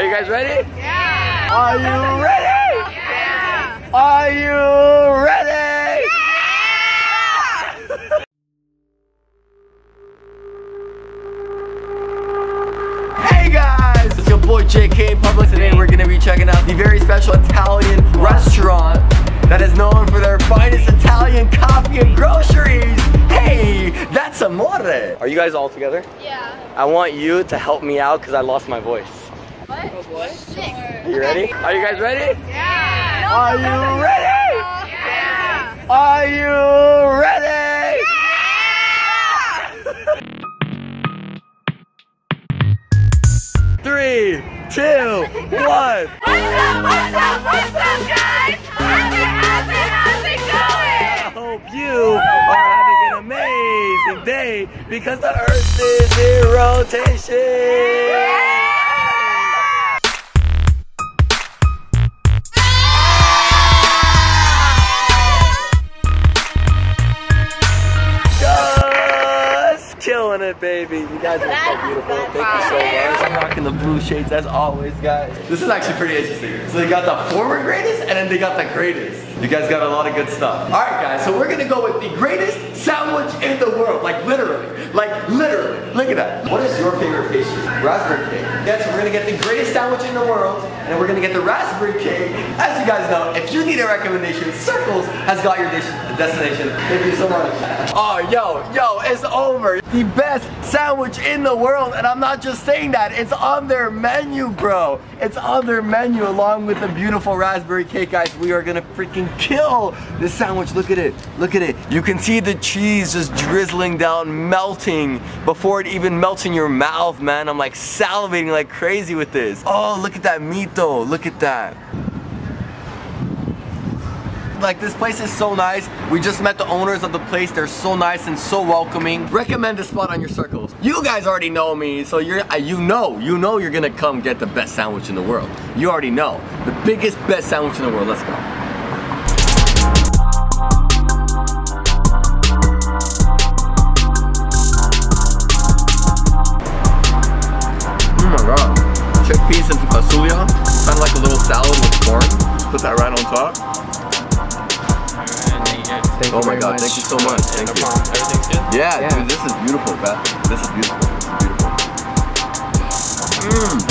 Are you guys ready? Yeah. Are you ready? Yeah. Are you ready? Yeah. Hey guys, it's your boy JK Public. Today we're gonna be checking out the very special Italian restaurant that is known for their finest Italian coffee and groceries. Hey, that's amore. Are you guys all together? Yeah. I want you to help me out because I lost my voice. What? Six. Are you ready? Are you guys ready? Yeah. Are you ready? Yeah. Are you ready? Three, two, one. What's up? What's up? What's up, guys? How's it? How's it? How's it going? I hope you are having an amazing day because the earth is in rotation. Killing it, baby. You guys are so That's- beautiful. Thank you so much. I'm rocking the blue shades as always, guys. This is actually pretty interesting. So they got the former greatest and then they got the greatest. You guys got a lot of good stuff. All right, guys. So we're gonna go with the greatest sandwich in the world. Like literally. Like literally. Look at that. What is your favorite pastry? Raspberry cake. Yes, we're gonna get the greatest sandwich in the world, and we're gonna get the raspberry cake. As you guys know, if you need a recommendation, Sircles has got your destination. Thank you so much. Oh, yo, yo, it's over. The best sandwich in the world, and I'm not just saying that. It's on their menu, bro. It's on their menu along with the beautiful raspberry cake, guys. We are gonna freaking kill this sandwich. Look at it. Look at it. You can see the cheese just drizzling down, melting before it even melts in your mouth, man. I'm like salivating like crazy with this. Oh, look at that meat though. Look at that. Like this place is so nice. We just met the owners of the place. They're so nice and so welcoming. Recommend this spot on your Sircles. You guys already know me, so you're uh, you know you know you're gonna come get the best sandwich in the world. You already know the biggest best sandwich in the world. Let's go. Chickpeas and fasulia. Kind of like a little salad with corn. Put that right on top. Thank Oh my god, much. thank you so much. Thank No you. problem. Everything's good? Yeah, Yeah. dude, this is beautiful, Beth. This is beautiful. This is beautiful. Mmm.